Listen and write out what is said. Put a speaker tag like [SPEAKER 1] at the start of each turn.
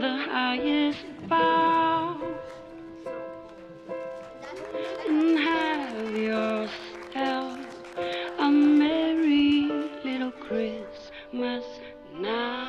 [SPEAKER 1] the highest bough and have yourself a merry little Christmas now.